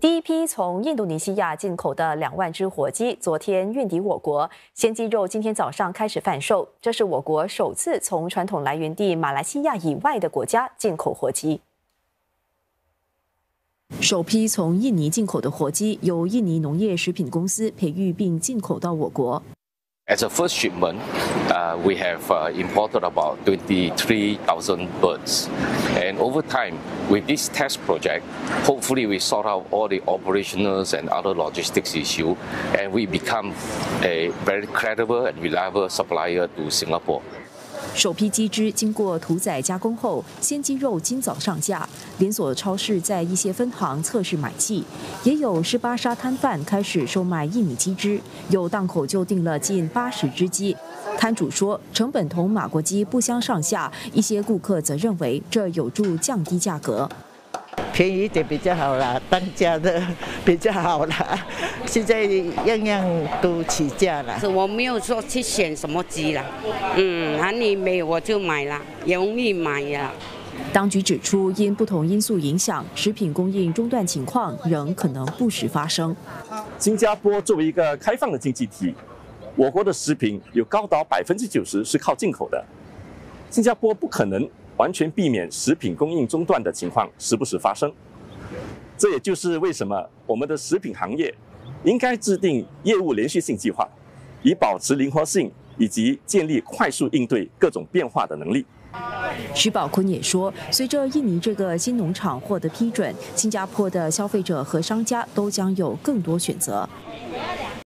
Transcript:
第一批从印度尼西亚进口的两万只火鸡，昨天运抵我国。鲜鸡肉今天早上开始贩售，这是我国首次从传统来源地马来西亚以外的国家进口火鸡。首批从印尼进口的火鸡，由印尼农业食品公司培育并进口到我国。As a first shipment, uh, we have uh, imported about 23,000 birds. And over time, with this test project, hopefully we sort out all the operational and other logistics issues, and we become a very credible and reliable supplier to Singapore. 首批鸡只经过屠宰加工后，鲜鸡肉今早上架。连锁超市在一些分行测试买气，也有十八沙摊贩开始售卖一米鸡汁，有档口就订了近八十只鸡。摊主说，成本同马国鸡不相上下，一些顾客则认为这有助降低价格。便宜一点比较好啦，当家的 比较好啦。现在样样都起价了。我没有说去选什么鸡啦，嗯，哪里美我就买啦，容易买呀。当局指出，因不同因素影响，食品供应中断情况仍可能不时发生。新加坡作为一个开放的经济体，我国的食品有高达百分之九十是靠进口的。新加坡不可能。完全避免食品供应中断的情况时不时发生，这也就是为什么我们的食品行业应该制定业务连续性计划，以保持灵活性以及建立快速应对各种变化的能力。徐宝坤也说，随着印尼这个新农场获得批准，新加坡的消费者和商家都将有更多选择。